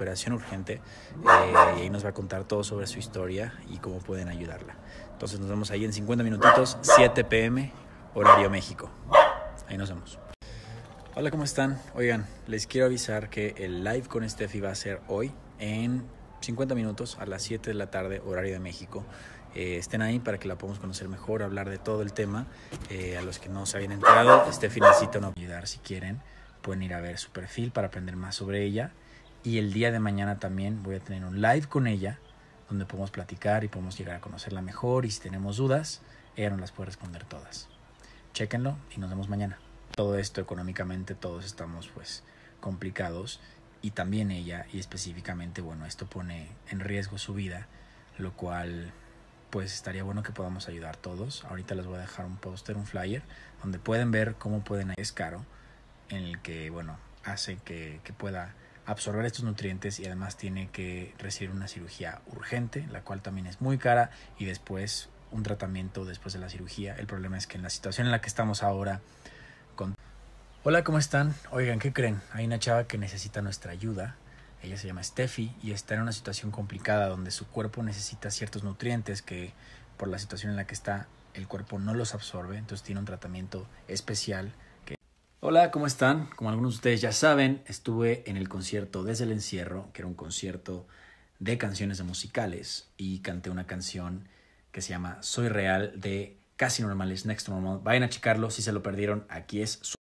operación urgente eh, y ahí nos va a contar todo sobre su historia y cómo pueden ayudarla. Entonces nos vemos ahí en 50 minutitos, 7 pm, horario México. Ahí nos vemos. Hola, ¿cómo están? Oigan, les quiero avisar que el live con Steffi va a ser hoy en 50 minutos a las 7 de la tarde, horario de México. Eh, estén ahí para que la podamos conocer mejor, hablar de todo el tema. Eh, a los que no se habían enterado, Steffi necesita una ayudar si quieren. Pueden ir a ver su perfil para aprender más sobre ella. Y el día de mañana también voy a tener un live con ella donde podemos platicar y podemos llegar a conocerla mejor y si tenemos dudas, ella nos las puede responder todas. Chéquenlo y nos vemos mañana. Todo esto económicamente todos estamos pues complicados y también ella y específicamente bueno, esto pone en riesgo su vida, lo cual pues estaría bueno que podamos ayudar todos. Ahorita les voy a dejar un póster, un flyer donde pueden ver cómo pueden es caro en el que bueno, hace que, que pueda absorber estos nutrientes y además tiene que recibir una cirugía urgente, la cual también es muy cara y después un tratamiento después de la cirugía. El problema es que en la situación en la que estamos ahora con... Hola, ¿cómo están? Oigan, ¿qué creen? Hay una chava que necesita nuestra ayuda. Ella se llama Steffi y está en una situación complicada donde su cuerpo necesita ciertos nutrientes que por la situación en la que está el cuerpo no los absorbe, entonces tiene un tratamiento especial Hola, ¿cómo están? Como algunos de ustedes ya saben, estuve en el concierto Desde el Encierro, que era un concierto de canciones de musicales, y canté una canción que se llama Soy Real de Casi Normales, Next Normal. Vayan a checarlo, si se lo perdieron, aquí es su